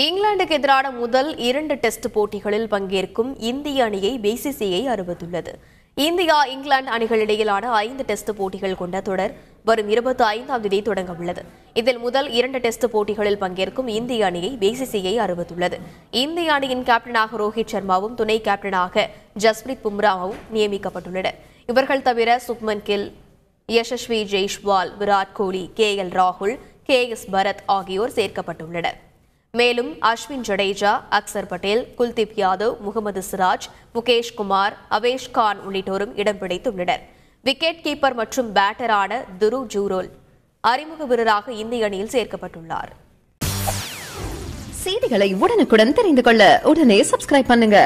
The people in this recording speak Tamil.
இங்கிலாந்துக்கு எதிரான முதல் இரண்டு டெஸ்ட் போட்டிகளில் பங்கேற்கும் இந்திய அணியை பிசிசிஐ அறிவித்துள்ளது. இந்தியா இங்கிலாந்து அணிகளிடையிலான ஐந்து டெஸ்ட் போட்டிகள் கொண்ட தொடர் வரும் இருபத்தி ஐந்தாம் தேதி தொடங்க உள்ளது. இதில் முதல் இரண்டு டெஸ்ட் போட்டிகளில் பங்கேற்கும் இந்திய அணியை பிசிசிஐ அறிவித்துள்ளது. இந்திய அணியின் கேப்டனாக ரோஹித் சர்மாவும் துணை கேப்டனாக ஜஸ்பிரீத் பும்ராவும் நியமிக்கப்பட்டுள்ளனர். இவர்கள் தவிர சுப்மன் கில் யசஸ்வி ஜெய்ஷ்வால் விராட் கோலி கே எல் ராகுல் கே எஸ் பரத் ஆகியோர் சேர்க்கப்பட்டுள்ளனர். மேலும் அஸ்வின் ஜடேஜா அக்சர் பட்டேல் குல்தீப் யாதவ் முகமது சிராஜ் முகேஷ் குமார் அவேஷ் கான் உள்ளிட்டோரும் இடம் பிடித்துள்ளனர். விக்கெட் கீப்பர் மற்றும் பேட்டரான துரு ஜூரோல் அறிமுக வீரராக இந்திய அணியில் சேர்க்கப்பட்டுள்ளார். செய்திகளை உடனுக்குடன் தெரிந்து கொள்ள உடனே சப்ஸ்கிரைப் பண்ணுங்க.